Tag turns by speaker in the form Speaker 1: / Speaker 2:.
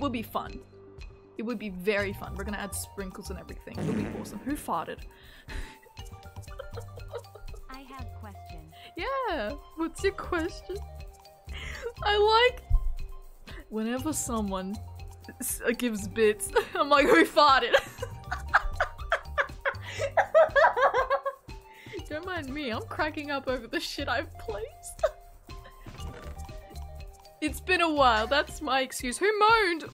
Speaker 1: It would be fun. It would be very fun. We're gonna add sprinkles and everything. It'll be awesome. Who farted?
Speaker 2: I have question.
Speaker 1: Yeah. What's your question? I like whenever someone uh, gives bits. I'm like, who farted? Don't mind me. I'm cracking up over the shit I've placed. it's been a while. That's my excuse. Who moaned?